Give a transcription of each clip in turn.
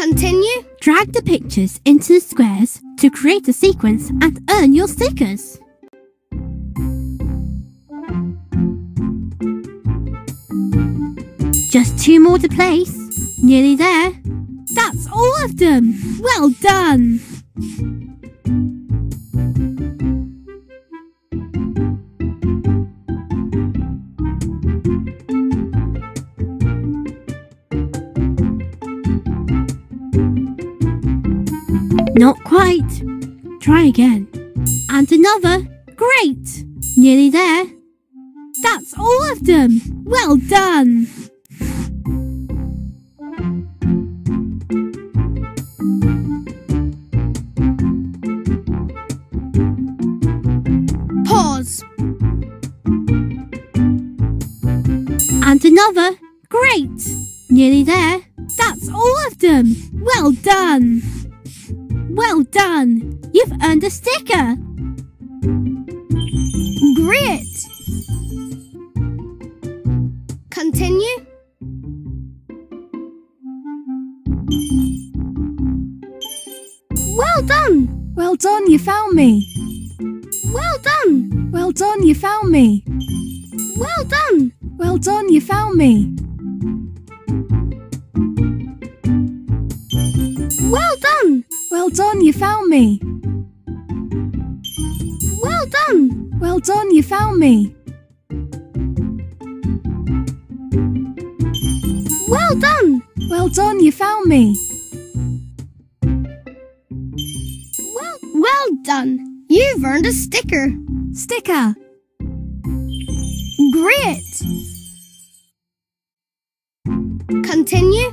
Continue. Drag the pictures into the squares to create a sequence and earn your stickers. Just two more to place. Nearly there. That's all of them. Well done. Not quite. Try again. And another. Great. Nearly there. That's all of them. Well done. Pause. And another. Great. Nearly there. That's all of them. Well done. Well done. You've earned a sticker. Great. Continue. Well done. Well done, you found me. Well done. Well done, you found me. Well done. Well done, you found me. Well done. Well done, you found me. Well done. Well done, you found me. Well done. Well done, you found me. Well, well done. You've earned a sticker. Sticker. Great. Continue.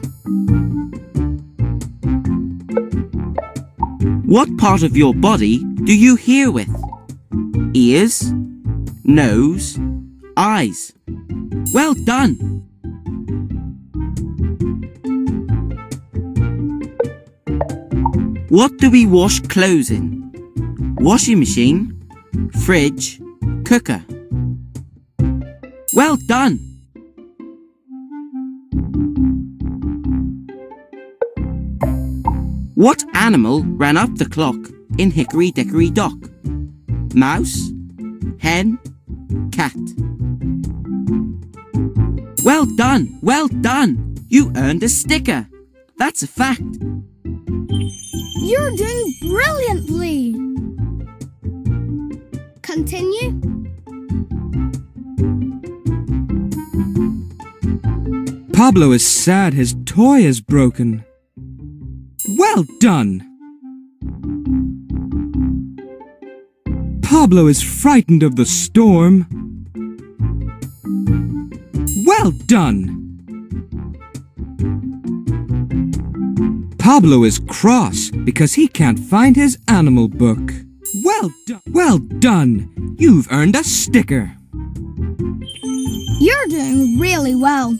What part of your body do you hear with? Ears, nose, eyes. Well done! What do we wash clothes in? Washing machine, fridge, cooker. Well done! What animal ran up the clock in Hickory Dickory Dock? Mouse, hen, cat. Well done, well done! You earned a sticker. That's a fact. You're doing brilliantly. Continue. Pablo is sad his toy is broken. Well done! Pablo is frightened of the storm. Well done! Pablo is cross because he can't find his animal book. Well done! Well done! You've earned a sticker. You're doing really well.